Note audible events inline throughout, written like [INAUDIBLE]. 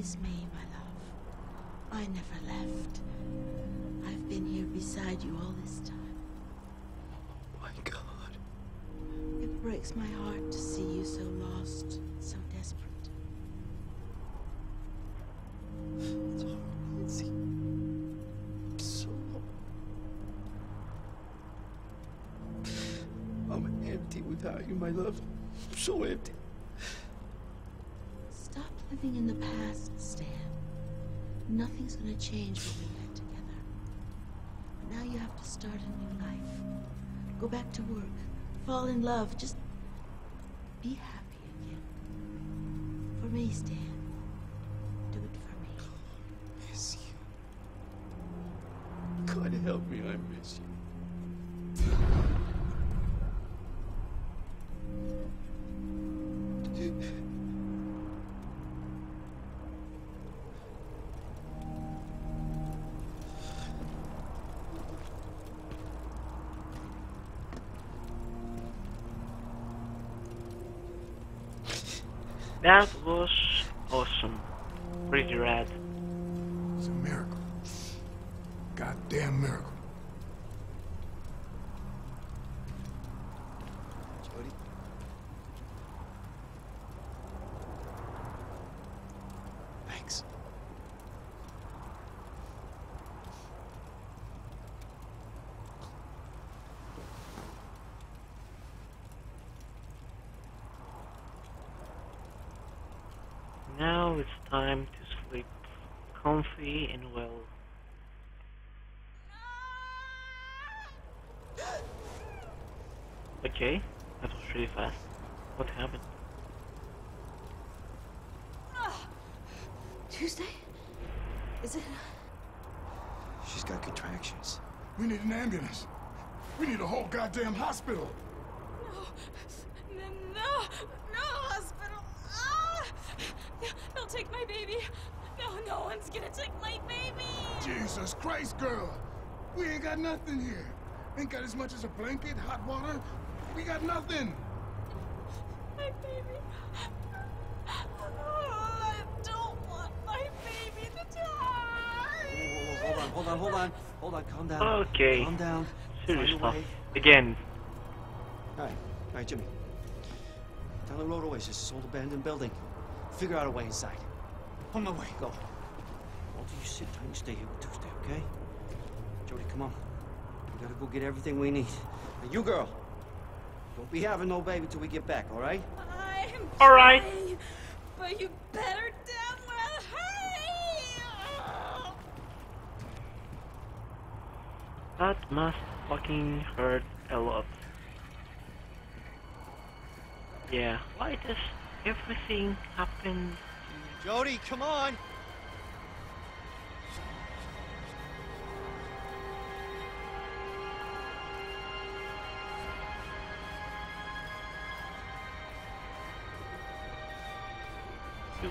always me, my love. I never left. I've been here beside you all this time. My God. It breaks my heart to see you so lost, so desperate. It's hard, Nancy. I'm so I'm empty without you, my love. I'm so empty. Living in the past, Stan. Nothing's gonna change what we had together. But now you have to start a new life. Go back to work. Fall in love. Just be happy again. For me, Stan. That was awesome. Pretty rad. It's a miracle. Goddamn miracle. Jodie? Thanks. Now it's time to sleep comfy and well. Okay, that was really fast. What happened? Tuesday? Is it? She's got contractions. We need an ambulance. We need a whole goddamn hospital. No, no, no hospital. Ah! They'll take my baby. No, no one's gonna take my baby. Jesus Christ, girl. We ain't got nothing here. Ain't got as much as a blanket, hot water. We got nothing. My baby. Oh, I don't want my baby to die. Hold on, hold on, hold on. Hold on, calm down. Okay. Calm down. Serious Find stuff. Again. Alright, alright, Jimmy. Down the road a ways, there's this old abandoned building. Figure out a way inside. On my way. Go. Walter, you sit tight and stay here with Tuesday, okay? Jodie, come on. We gotta go get everything we need. Now, you girl, don't be having no baby till we get back, all right? I'm All right. trying, But you better damn well hurry. That must fucking hurt a lot. Yeah, why does everything happen? Jodie, come on!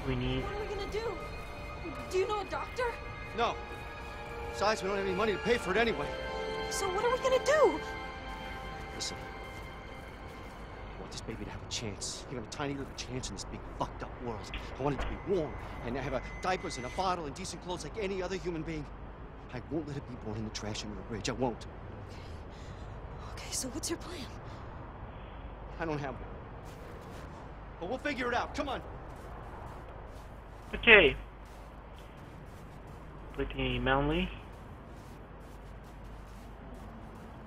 We need? What are we gonna do? Do you know a doctor? No. Besides, we don't have any money to pay for it anyway. So what are we gonna do? Listen. I want this baby to have a chance, even a tiny little chance in this big fucked up world. I want it to be warm and have a diapers and a bottle and decent clothes like any other human being. I won't let it be born in the trash under a bridge. I won't. Okay, so what's your plan? I don't have one. But we'll figure it out. Come on. Okay. Pretty manly.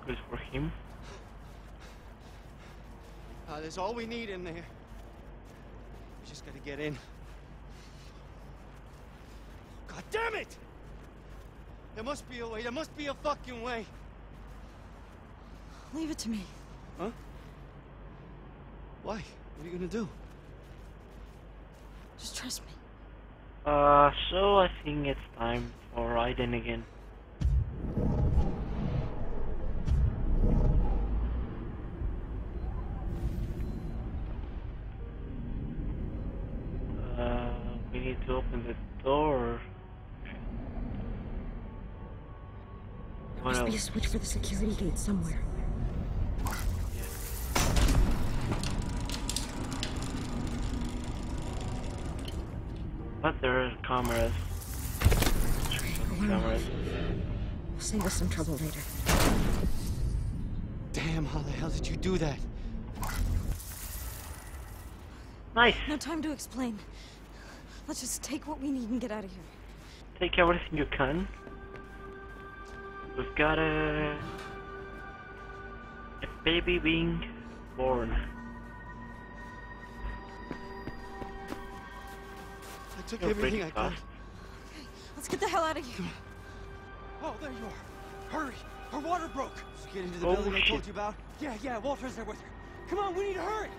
Good for him. Uh, there's all we need in there. We just gotta get in. God damn it! There must be a way. There must be a fucking way. Leave it to me. Huh? Why? What are you gonna do? Just trust me. Uh, so I think it's time for riding again. Uh, we need to open the door. There must be a switch for the security gate somewhere. But there are cameras. Cameras. We'll save us some trouble later. Damn, how the hell did you do that? Nice. No time to explain. Let's just take what we need and get out of here. Take everything you can. We've got a a baby being born. Took You're everything I got. fast. Let's get the hell out of here. Oh, there you are. Hurry! Her water broke. Just get into the Oh, building I told shit. you about. Yeah, yeah, Walter's there with her. Come on, we need to hurry.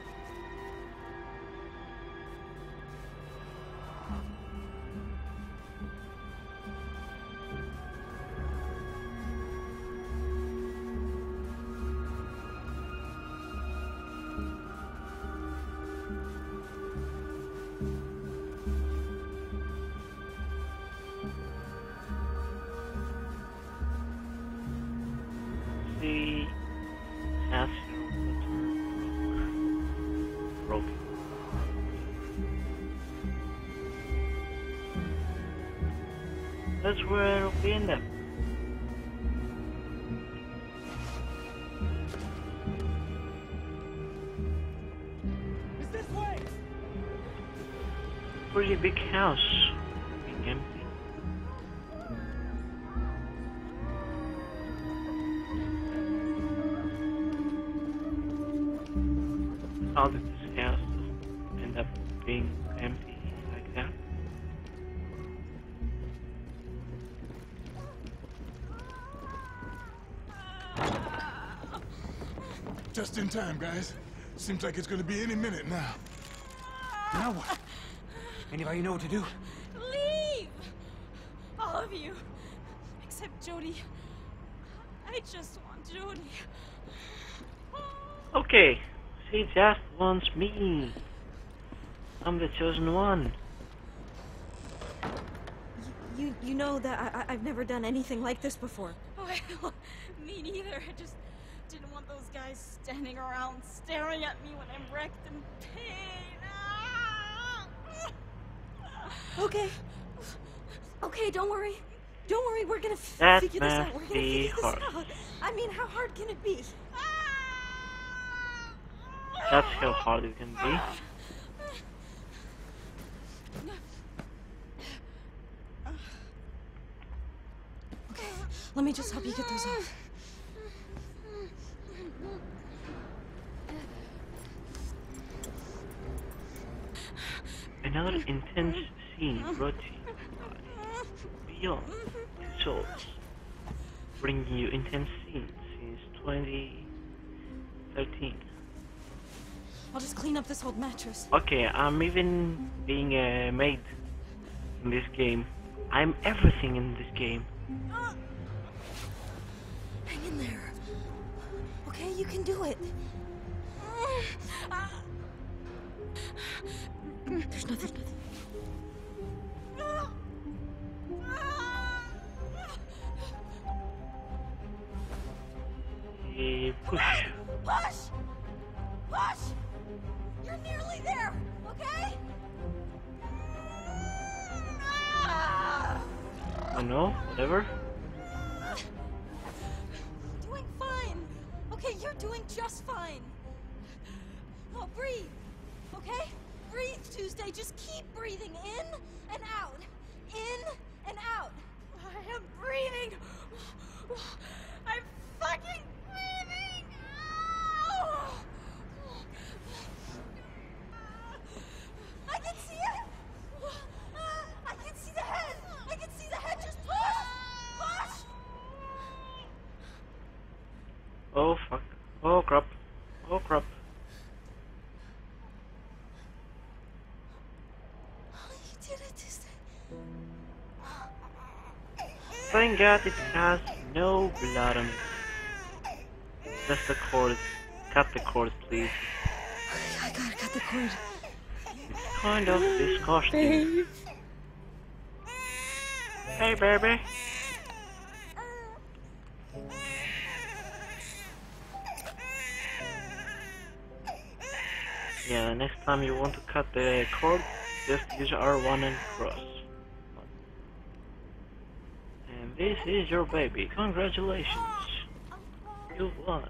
That's where we end up. It's this way. Pretty big house. Time, guys. Seems like it's gonna be any minute now. Now what? Anybody know what to do? Leave! All of you. Except Jodie. I just want Jodie. Okay, she just wants me. I'm the chosen one. You you know that I, I I've never done anything like this before. Oh, well, [LAUGHS] me neither. I just didn't want those guys standing around staring at me when I'm wrecked in pain. Ah! Okay. Okay, don't worry. Don't worry, we're gonna f- That figure this out. We're gonna be figure this hard. out. I mean, how hard can it be? That's how hard it can be. Okay, let me just help you get those off. Another intense scene brought to you by Beyond Two Souls, bringing you intense scenes since 2013. I'll just clean up this old mattress. Okay, I'm even being uh, a maid in this game. I'm everything in this game. [GASPS] Hang in there. Okay, you can do it. [SIGHS] Uh, There's nothing, nothing. Push. Push! Push! You're nearly there, okay? Oh, I know, whatever. Doing fine. Okay, you're doing just fine. Oh, breathe. Okay? Breathe, Tuesday. Just keep breathing in and out. In and out. I am breathing. I'm fucking breathing. Ow! I can see it. I can see the head. I can see the head. Just push. Push. Oh fuck. Oh crap. Oh crap. God it has no blood on it. Just the cord. Cut the cord, please. I gotta cut the cord. It's kind of disgusting. Hey, baby. Yeah, next time you want to cut the cord, Just use R1 and cross. And this is your baby. Congratulations. You've won.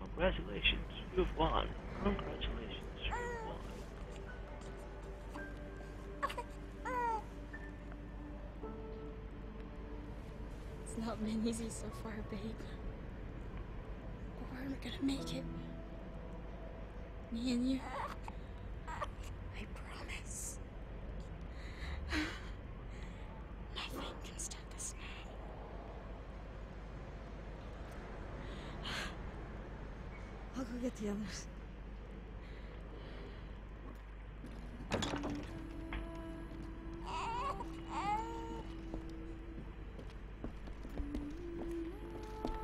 Congratulations. You've won. Congratulations. You've won. It's not been easy so far, babe. We're gonna make it. Me and you. I promise. Nothing can stop us now. I'll go get the others.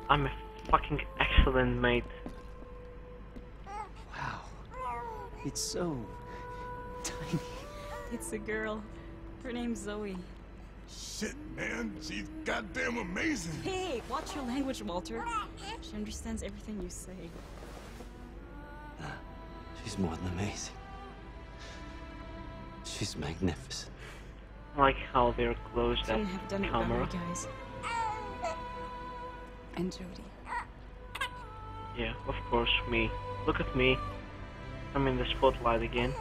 I'm a fucking excellent mate. Wow. It's so tiny. It's a girl. Her name's Zoey. Shit, man, she's goddamn amazing. Hey, watch your language, Walter. She understands everything you say. She's more than amazing. She's magnificent. I like how they're close that Couldn't have done it camera. you guys. And Jodie. Yeah, of course, me. Look at me. I'm in the spotlight again.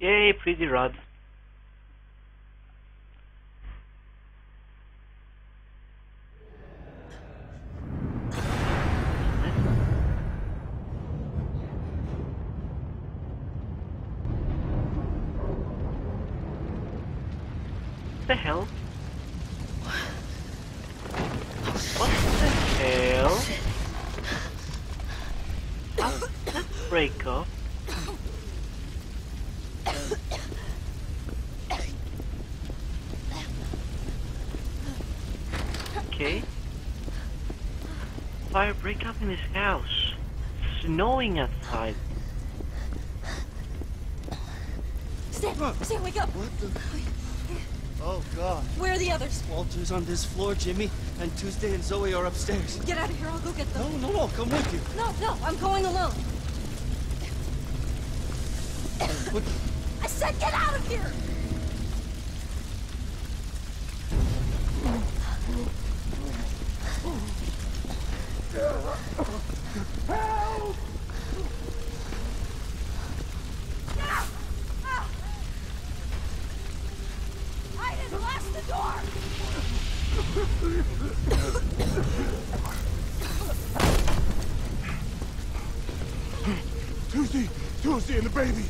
Yay, pretty rod. Fire break up in this house. Snowing outside. Stan, Stan, wake up! What the? Oh, God. Where are the others? Walter's on this floor, Jimmy, and Tuesday and Zoey are upstairs. Get out of here, I'll go get them. No, no, no, come with you. No, no, I'm going alone. What? I said get out of here! Didn't blast the door! And the baby,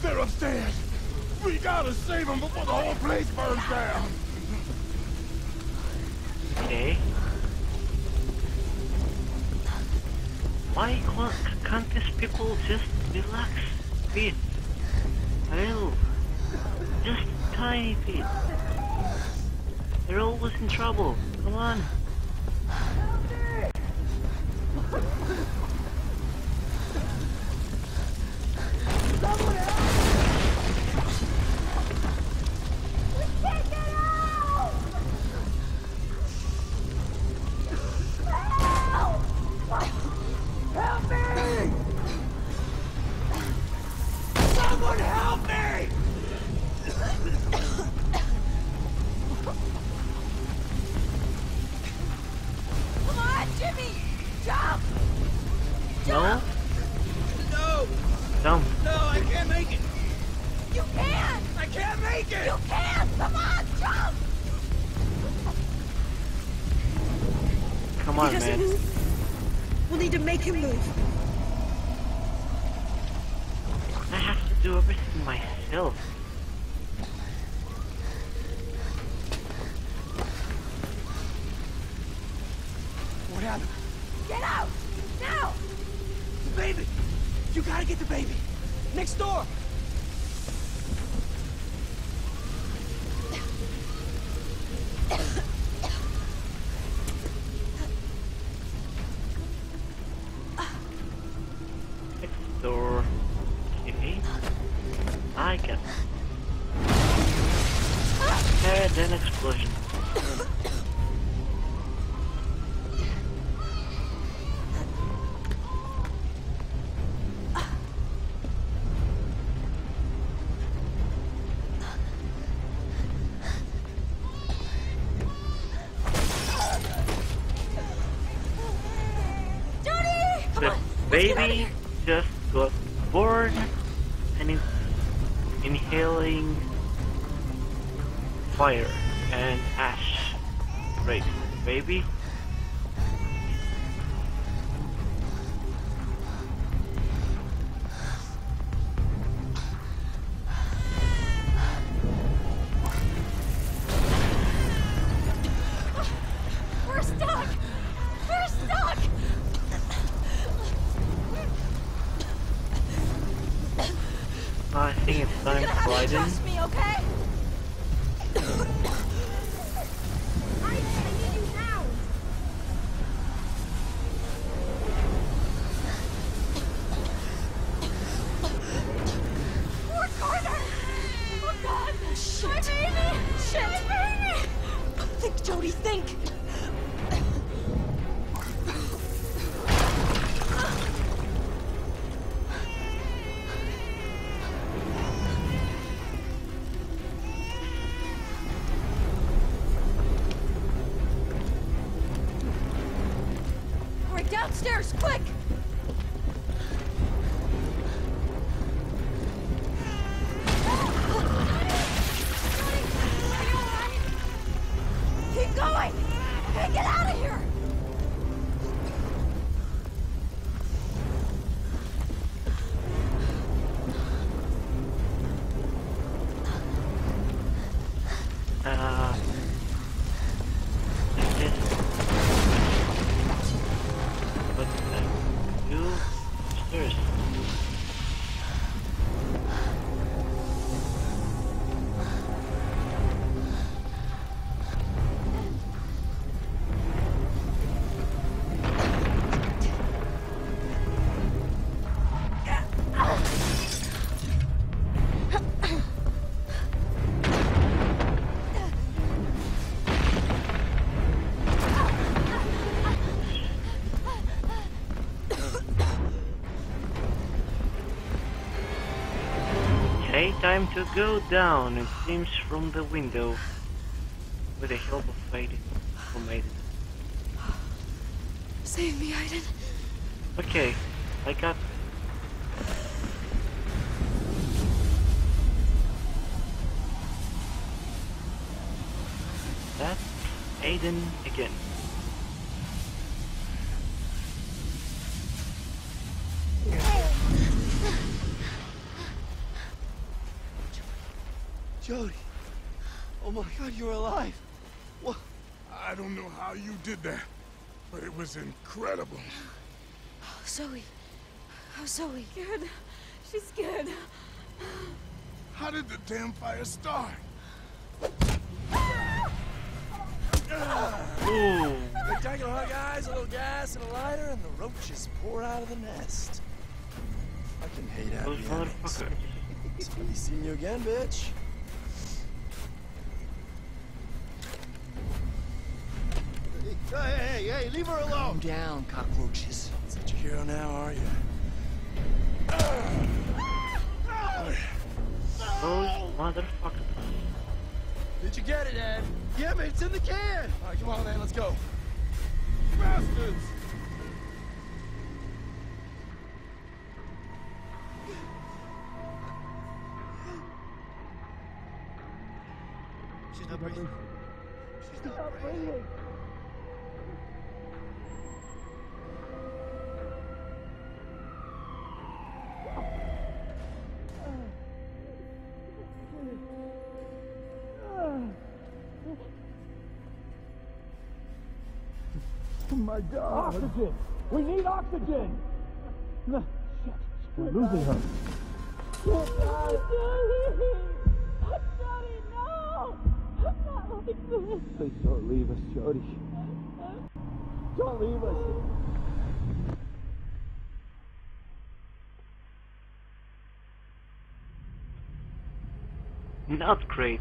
they're upstairs. We gotta save them before the whole place burns down. Relax bit? A little. Just tiny bit. They're always in trouble. Come on. Baby Think, time to go down. It seems from the window. With the help of Aiden. From Aiden. Save me, Aiden. Okay, I got. That's Aiden again. Jodie. Oh my God, you're alive. What? I don't know how you did that, but it was incredible. Oh, Zoey. Oh, Zoey. Good. She's good. How did the damn fire start? Ooh, Spectacular, huh, guys? A little gas and a lighter, and the roaches pour out of the nest. I can hate happy those endings. motherfuckers. It's [LAUGHS] funny seeing you again, bitch. Hey, hey, hey, leave her alone. Calm down, cockroaches. Such a hero now, are you? Those motherfuckers. Did you get it, Ed? Yeah, man, it's in the can. All right, come on, man, let's go. Bastards! She's not breathing. She's not breathing. Oxygen! We need oxygen! No, shit. We're losing her. Please don't leave us, Jodie. Don't leave us. Not great.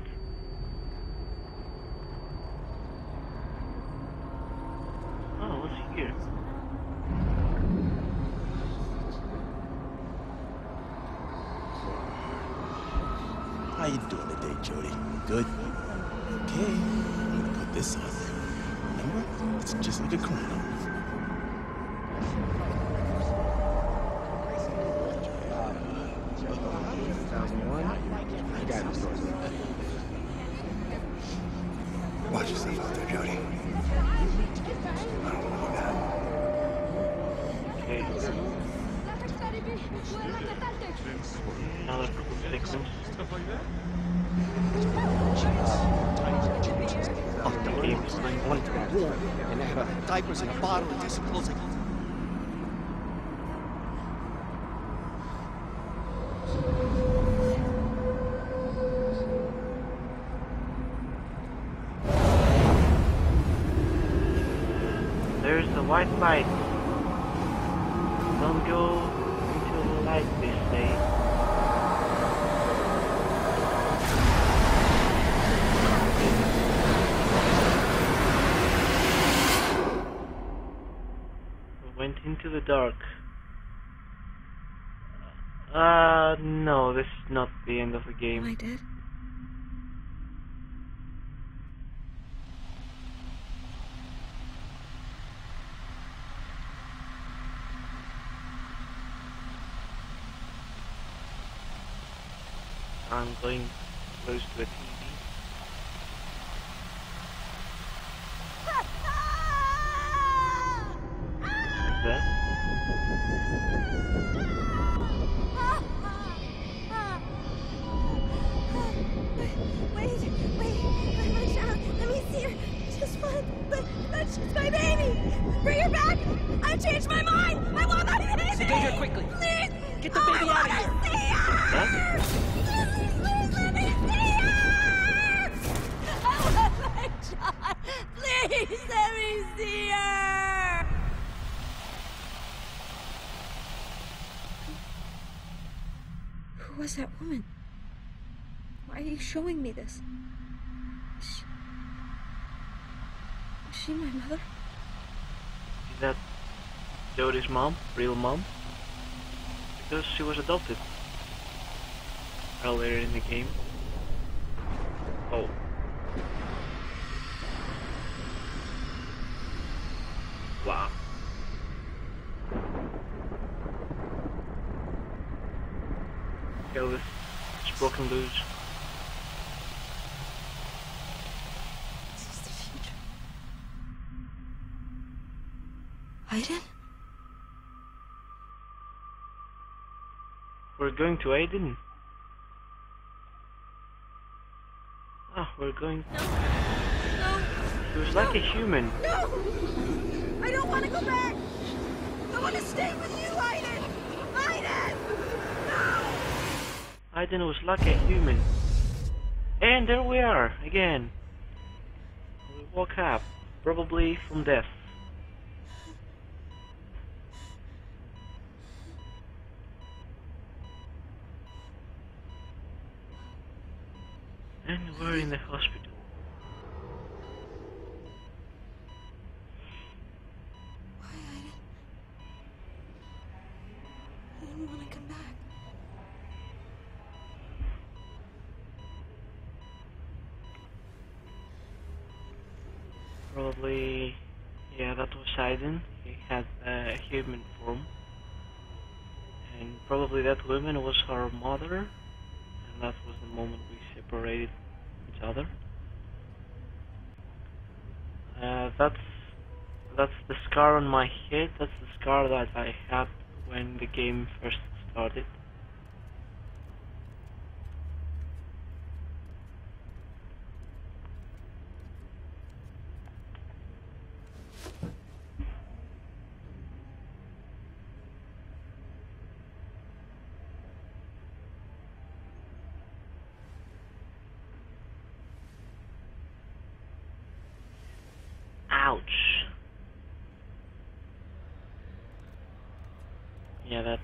White light. Don't go into the light, they say. We went into the dark. Uh, no, this is not the end of the game. I dead? I'm going close to the TV. Like that. Wait, wait, let me. Let me see her. She's fine, but, but my baby. Bring her back. I changed my mind. I want my baby. Get her quickly. Please. Get the baby oh, out of here. See her. Please, was that woman? Why are you showing me this? Is she, is she my mother? Is that Jodie's mom? Real mom? Because she was adopted earlier in the game. Oh. Wow. Elvis, loose. This is the future. Aiden? We're going to Aiden. Ah, we're going. No, He was like a human. no. I don't want to go back. I want to stay with you. Aiden. No. Aiden was like a human. And there we are, again. We woke up, probably from death. And we're in the hospital. I didn't want to come back. Probably, yeah, that was Aiden. He had a human form. And probably that woman was her mother. And that was the moment we separated each other. Uh, that's that's the scar on my head. That's the scar that I had when the game first started. Ouch. Yeah, that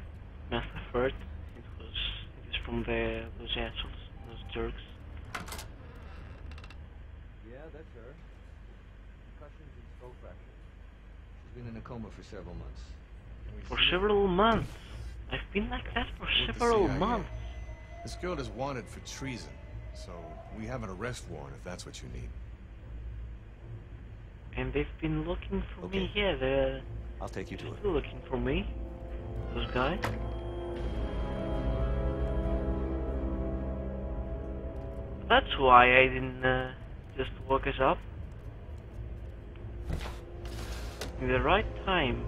must have hurt. It was it is from the those assholes, those jerks. Yeah, that's her. Concussions and skull fractures. She's been in a coma for several months. For several months. I've been like that for With several months. This girl is wanted for treason. So, we have an arrest warrant if that's what you need. And they've been looking for me. Okay. Yeah, they're I'll take you to it. still looking for me. Those guys. That's why I didn't uh, just woke us up. In the right time,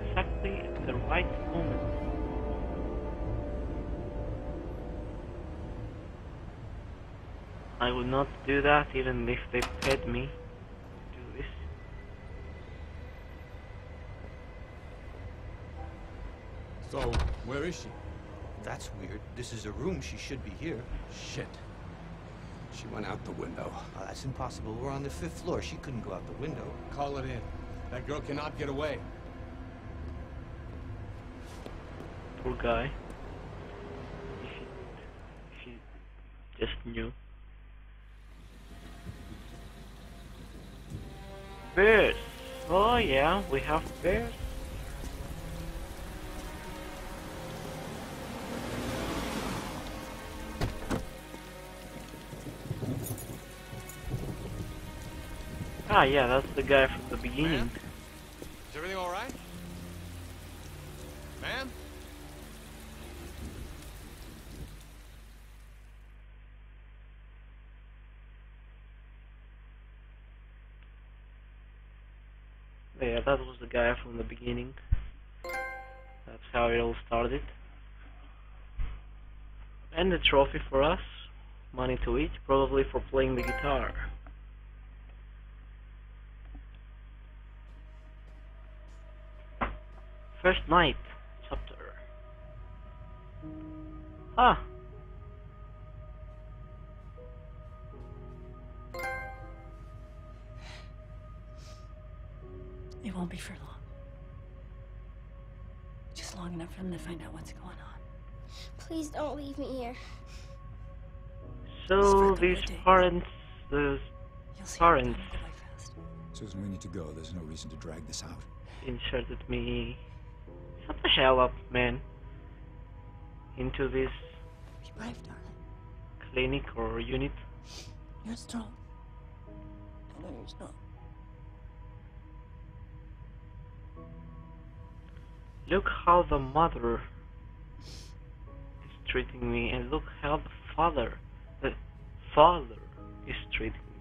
exactly at the right moment. I would not do that even if they paid me So, where is she? That's weird. This is a room. She should be here. Shit. She went out the window. Oh, that's impossible. We're on the fifth floor. She couldn't go out the window. Call it in. That girl cannot get away. Poor guy. If he, if he just knew. Bears! Oh yeah, we have bears. Ah yeah, that's the guy from the beginning. Is everything all right? Ma'am? Yeah, that was the guy from the beginning. That's how it all started. And the trophy for us. Money to eat, probably for playing the guitar. First night, chapter. Ah, It won't be for long. Just long enough for them to find out what's going on. Please don't leave me here. so these parents, the You'll see parents it'll come by fast. Susan, we need to go. There's no reason to drag this out. inserted me. Shut the hell up, man. Into this darling. clinic or unit. You're strong. I know you're strong. Look how the mother is treating me, and look how the father, the father, is treating me.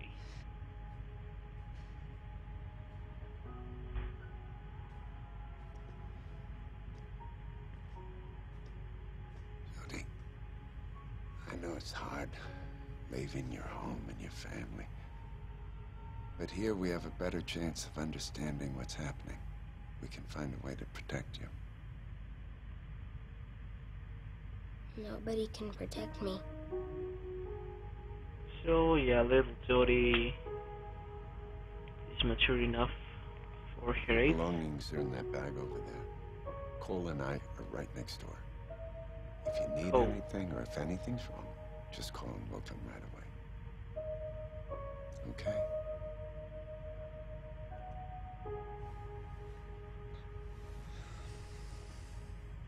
Leaving your home and your family. But here we have a better chance of understanding what's happening. We can find a way to protect you. Nobody can protect me. So yeah, little Jodie is mature enough for her age. Belongings are in that bag over there. Cole and I are right next door. If you need Cole. anything or if anything's wrong, just call and we'll right away. Okay?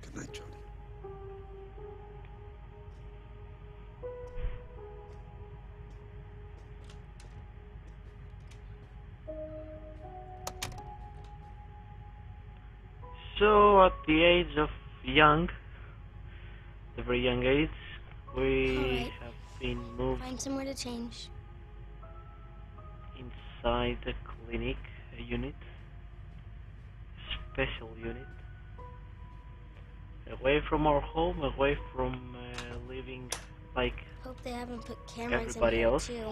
Good night, Jodie. So at the age of young, the very young age, we Alright. have been moved Find somewhere to change. inside the clinic a unit, special unit, away from our home, away from uh, living like Hope they haven't put cameras Everybody in else? too.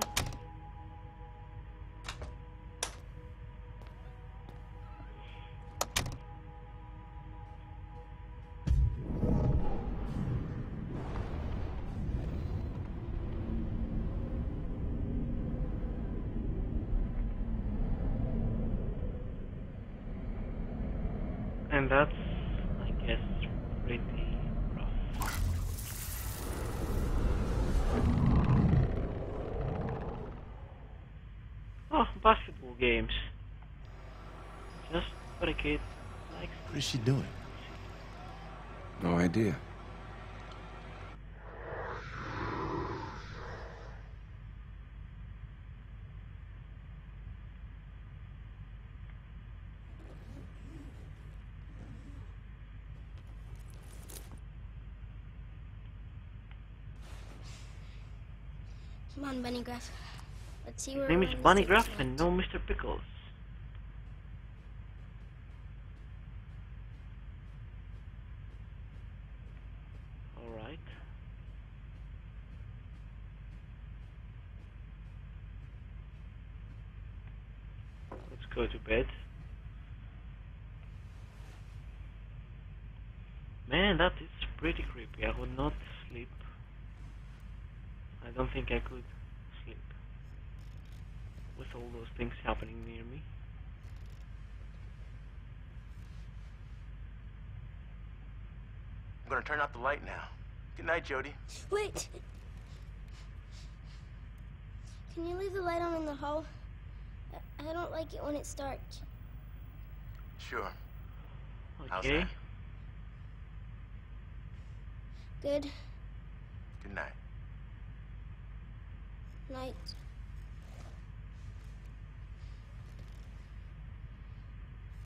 she doing? No idea. Come on, Bunny Gruff. Let's see where. Name is Bunny Gruff and no Mr. Pickles. Don't think I could sleep with all those things happening near me. I'm gonna turn out the light now. Good night, Jodie. Wait. Can you leave the light on in the hall? I, I don't like it when it's dark. Sure. How's Okay. that? Good Good night. Night.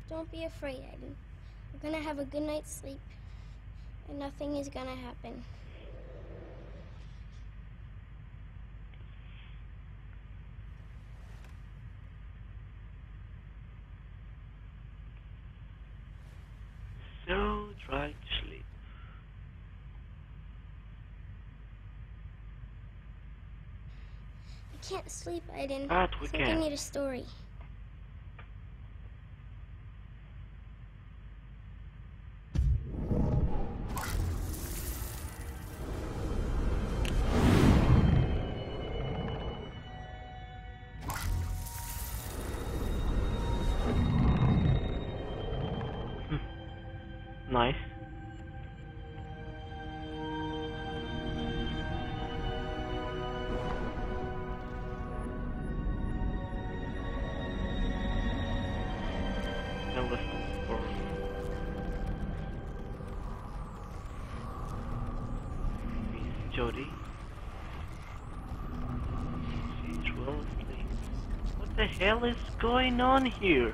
Don't be afraid, Aiden. We're gonna have a good night's sleep, and nothing is gonna happen. So try to sleep. I sleep, Aiden. But we I think can. I need a story. The hell is going on here?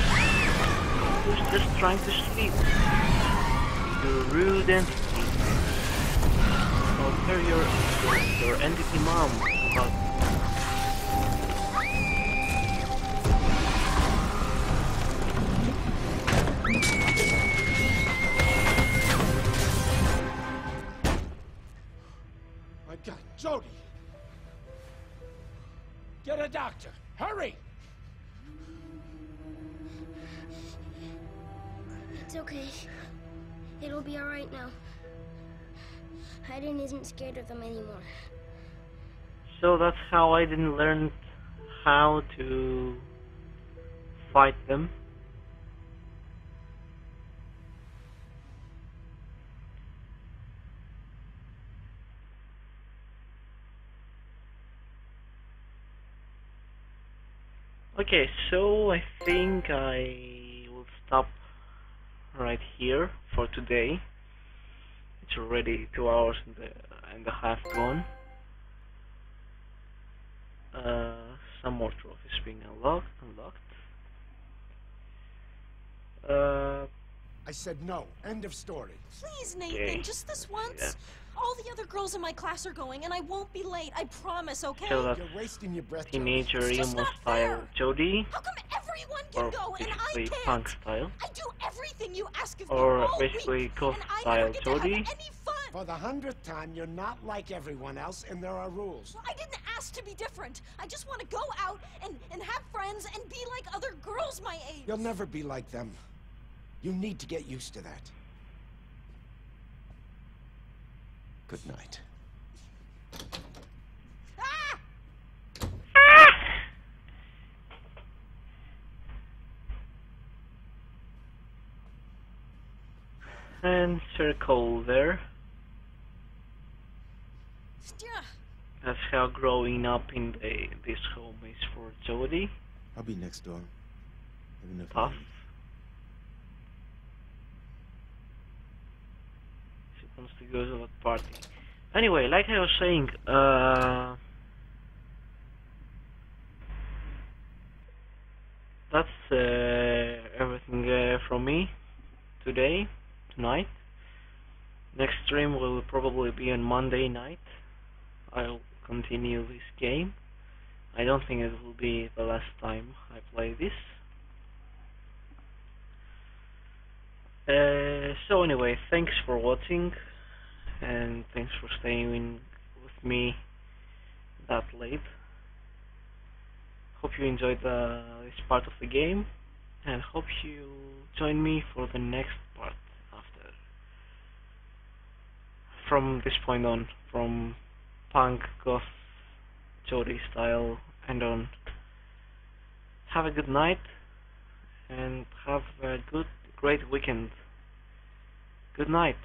Just trying to sleep. You rude entity. I'll tell your, your, your entity mom about It'll be alright now. Aiden isn't scared of them anymore. So that's how I didn't learn how to fight them. Okay, so I think I will stop right here for today. It's already two hours and a, and a half gone. Uh, some more trophies being unlocked. Unlocked. Uh, I said no. End of story. Please, Nathan, Okay. just this once. Yeah. All the other girls in my class are going, and I won't be late. I promise, okay? So that's You're wasting your breath. teenager It's just emo not style Jodie, How come everyone can or go and I can't? punk style, I do everything you ask of me or all basically week, goth and style never get to have Jodie. For the hundredth time, you're not like everyone else, and there are rules. I didn't ask to be different. I just want to go out and, and have friends and be like other girls my age. You'll never be like them. You need to get used to that. Good night. and circle there. Yeah. That's how growing up in the, this home is for Jodie. I'll be next door. Even if Tough. Go to that party. Anyway, like I was saying, uh, that's uh, everything uh, from me today, tonight. Next stream will probably be on Monday night. I'll continue this game. I don't think it will be the last time I play this. Uh, so anyway, thanks for watching and thanks for staying with me that late. Hope you enjoyed uh, this part of the game and hope you join me for the next part after. From this point on, from punk, goth, Jodie style and on. Have a good night and have a good, great weekend. Good night.